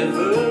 never